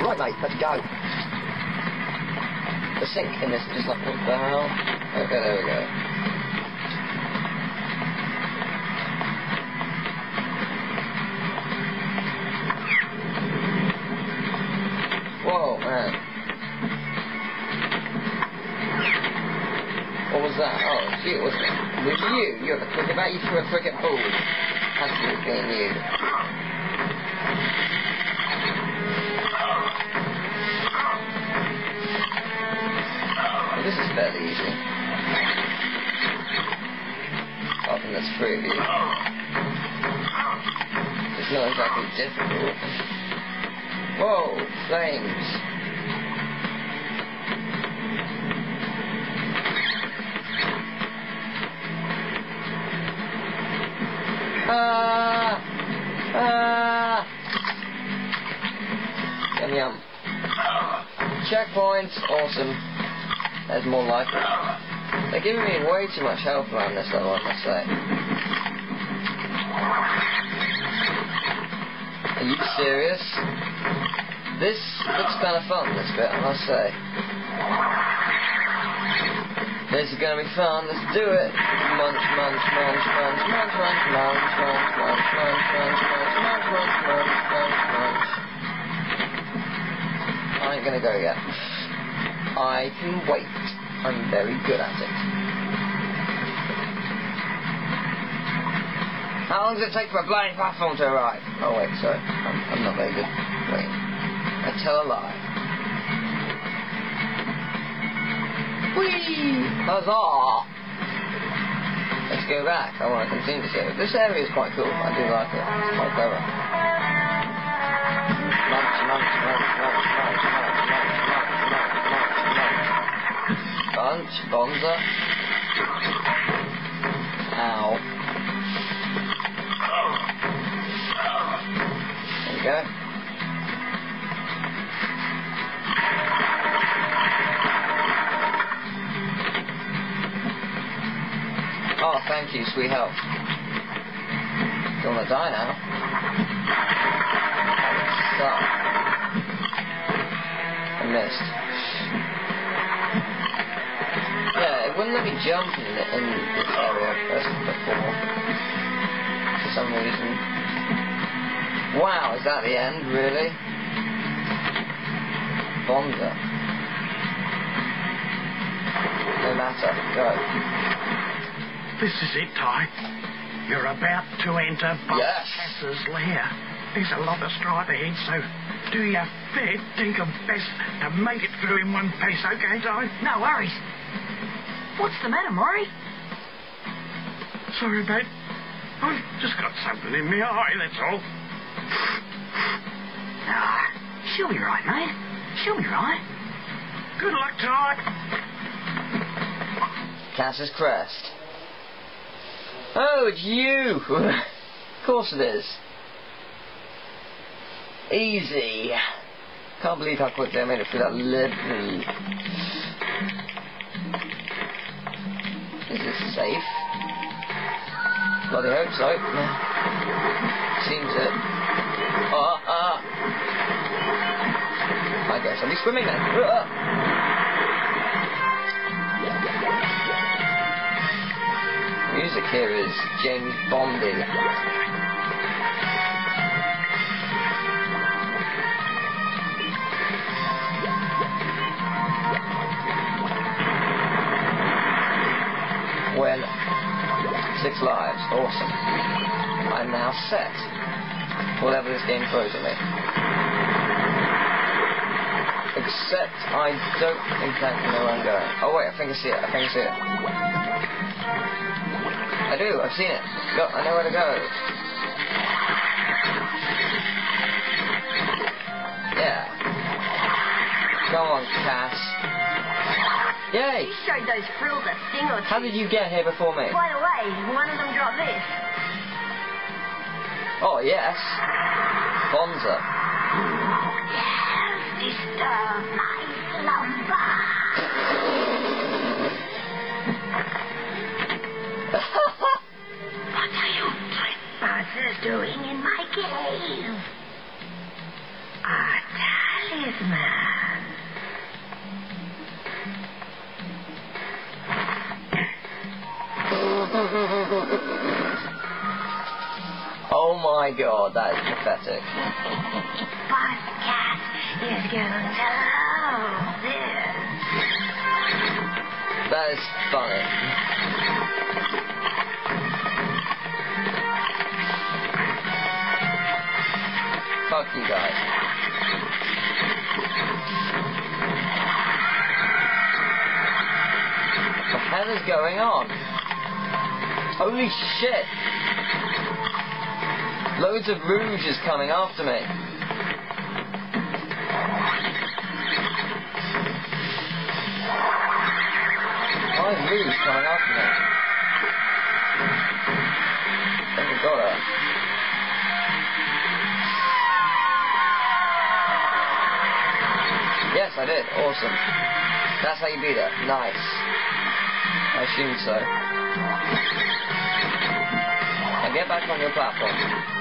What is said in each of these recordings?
Right, mate, let's go. The sink in this is like, what the hell? Okay, there we go. Whoa, man. What was that? Oh, you, wasn't it? It was you. You're a cricket bat. You threw a cricket ball. To have been you. Difficult. Whoa, flames. Ah! Ah! Yum yum. Checkpoints, awesome. There's more like it. They're giving me way too much health around this level, I must say. Are you serious? This looks kind of fun, this bit, I must say. This is gonna be fun, let's do it! Munch, munch, munch, munch, munch, munch, munch, munch, munch, munch, munch, munch, munch, munch, munch, munch, munch. I ain't gonna go yet. I can wait. I'm very good at it. How long does it take for a blind platform to arrive? Oh wait, sorry. I'm, I'm not very good. Wait. I tell a lie. Whee! Huzzah! Let's go back. I want to continue this area. This area is quite cool. I do like it. It's quite clever. Bunch, bonza. Ow. We. Oh, thank you, sweet help. Don't wanna die now. I missed. Yeah, it wouldn't let me jump in, in area first before. For some reason. Wow, is that the end, really? Bonza. No matter, go. This is it, Ty. You're about to enter Yes. Lair. There's a lot of strife ahead, so do your fair dinkum best to make it through in one piece, okay, Ty? No worries. What's the matter, Maurie? Sorry, mate. I've just got something in my eye, that's all. Ah, she'll be right, mate. She'll be right. Good luck, Ty. Cass's crest. Oh, it's you! of course it is. Easy. Can't believe how quickly I made it through that level. Is this safe? Bloody hope so. Seems it. Ah, ah. I guess I'll be swimming then. Ah. Music here is James Bondy. When six lives, awesome. I'm now set. Whatever this game throws at me. Except I don't exactly know where I'm going. Oh wait, I think I see it. I think I see it. I do. I've seen it. Go. I know where to go. Yeah. Come on, Cass. Yay! You showed those frills a thing or two. How did you get here before me? By the way, one of them dropped this. Oh, yes. Bonza. Disturb my slumber. What are you doing in my cave? A man. Oh my god, that is pathetic. Pussycat is gonna love this. That is funny. Fuck you guys. What the hell is going on? Holy shit! Loads of rouge is coming after me. Coming after me? Oh, got it. Yes, I did. Awesome. That's how you beat it. Nice. I assume so. Now get back on your platform.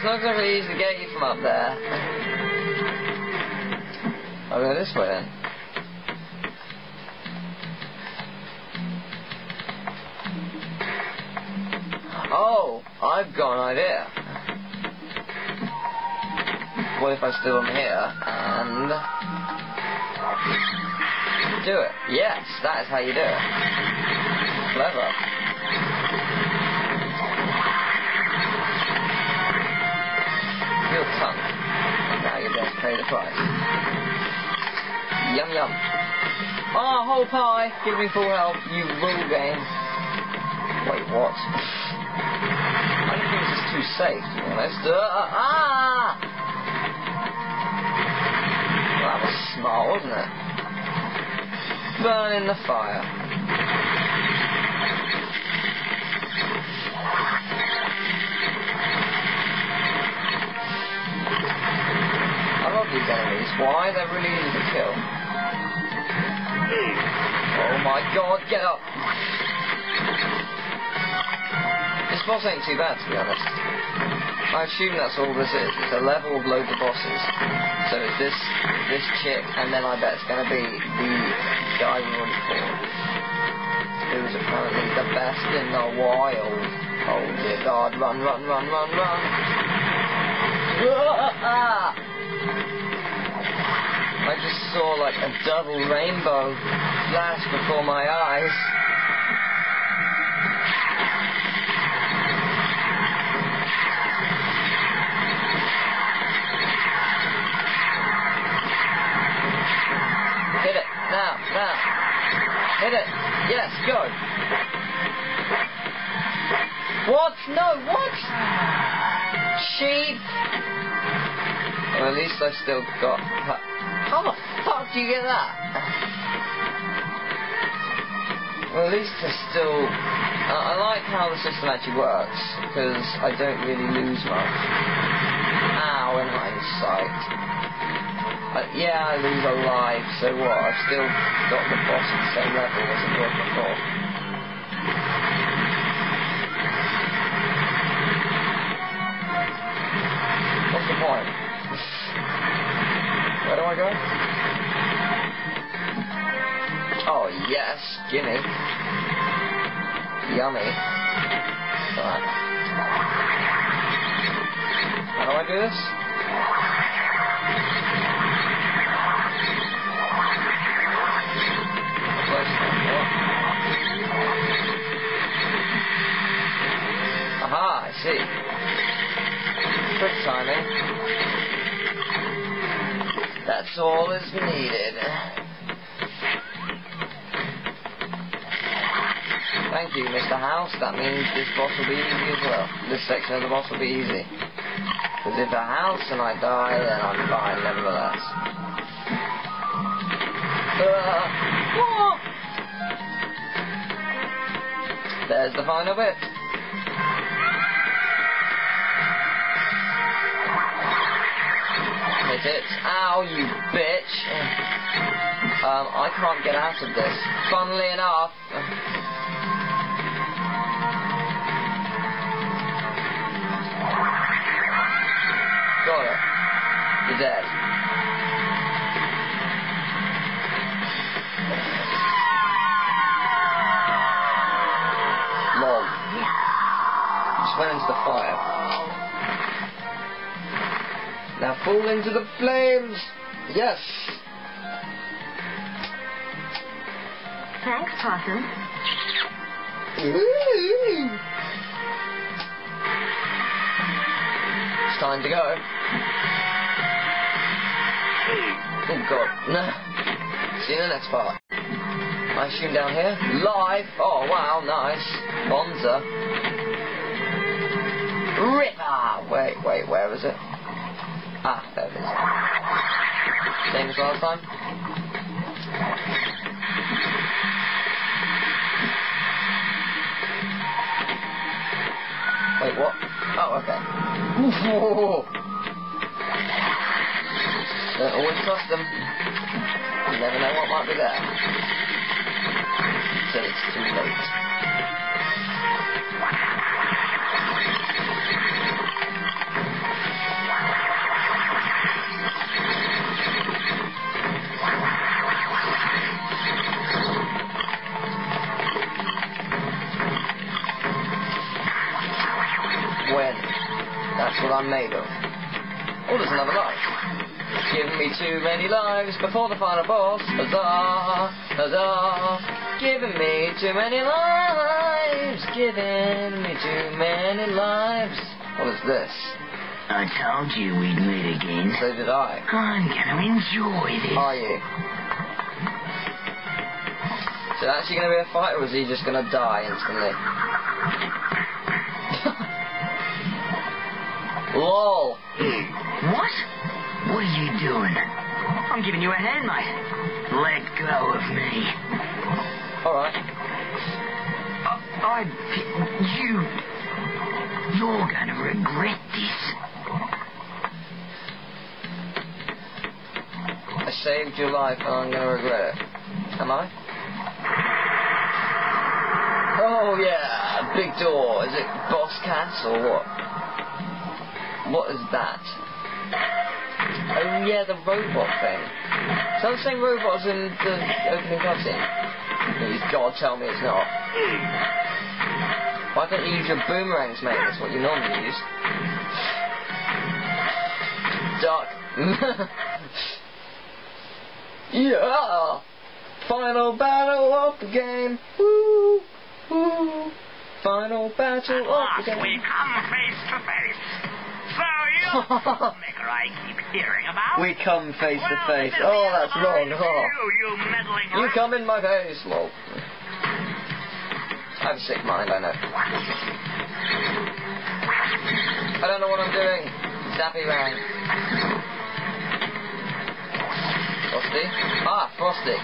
You not going to be easy to get you from up there. I'll go this way then. Oh, I've got an idea. What if I steal them here and do it? Yes, that is how you do it. Clever. Tongue. Now going to pay the price. Yum yum. Oh, whole pie. Give me full health. You rule game. Wait, what? I don't think this is too safe, to be honest. Uh, ah! Well, that was smart, wasn't it? Burn in the fire. These enemies. Why? They're really easy to kill. Oh my god, get up! This boss ain't too bad, to be honest. I assume that's all this is. It's a level of loads of bosses. So it's this, this chick, and then I bet it's to be the guy we already fought. Who's apparently the best in the wild. Oh dear god, run, run, run, run, run. Ah! I just saw like a double rainbow flash before my eyes. Hit it. Now, now. Hit it. Yes, go. What? No, what? Sheep. Well, at least I still got. How the fuck do you get that? Well, at least I still. I I like how the system actually works because I don't really lose much. Ow, in hindsight. Uh, yeah, I lose a life, so what? I've still got the boss at the same level as it was before. What's the point? Where do I go? Oh, yes, gimme. Yummy. Right. How do I do this? Aha, I see. Quick timing. That's all is needed. Thank you, Mr. House. That means this boss will be easy as well. This section of the boss will be easy. Because if a house and I die, then I'm fine nevertheless. Uh! There's the final bit. It's Ow, you bitch. Um, I can't get out of this. Funnily enough... Got it. You're dead. Long. Just went into the fire. Now fall into the flames! Yes! Thanks, Possum. Ooh. It's time to go. Oh god, no. See you in the next part. I assume down here. Live! Oh wow, nice. Bonza. River! Wait, wait, where is it? Ah, there it is. Same as last time? Wait, what? Oh, okay. Whoa. Don't always trust them. You never know what might be there. Till it's too late. Lives before the final boss. Huzzah! Huzzah! Giving me too many lives. Giving me too many lives. What is this? I told you we'd meet again. So did I. I'm gonna enjoy this. Are you? Is it actually going to be a fight, or is he just going to die instantly? LOL. What? What are you doing? I'm giving you a hand, mate. Let go of me. Alright. I, I, you, you're gonna regret this. I saved your life and I'm going to regret it. Am I? Oh yeah, big door. Is it Boss Cass or what? What is that? Oh yeah, the robot thing. So the same robots in the opening cutscene. Please God tell me it's not. Why don't you use your boomerangs, mate? That's what you normally use. Duck. yeah! Final battle of the game. Woo! Woo! Final battle of the game. we come face to face. You, maker I keep hearing about. We come face to face. Oh, that's wrong. Oh. You, you meddling You come in my face. Well, I have a sick mind, I know. I don't know what I'm doing. Zappy man. Frosty? Ah, Frosty.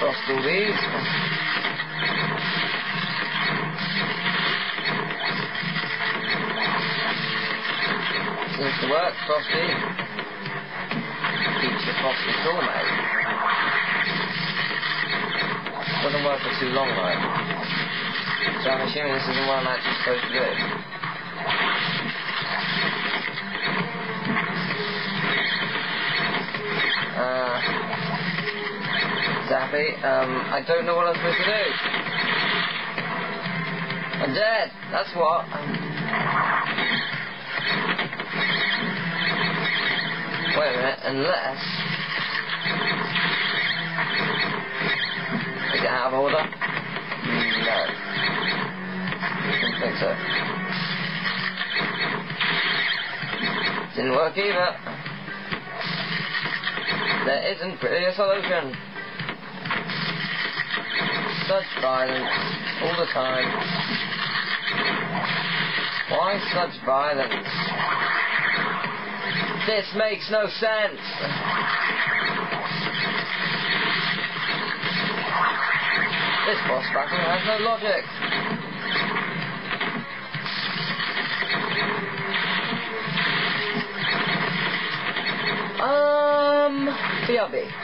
Frost all these. To work, Frosty. Keeps the Frosty cool, mate. Doesn't work for too long, though. So I'm assuming this isn't what I'm actually supposed to do. Uh, Zappy, um, I don't know what I'm supposed to do. I'm dead. That's what. Wait a minute, unless... Is it out of order? No. Didn't think so. Didn't work either. There isn't really a solution. Such violence all the time. Why such violence? This makes no sense. This boss battle has no logic. Um, BRB.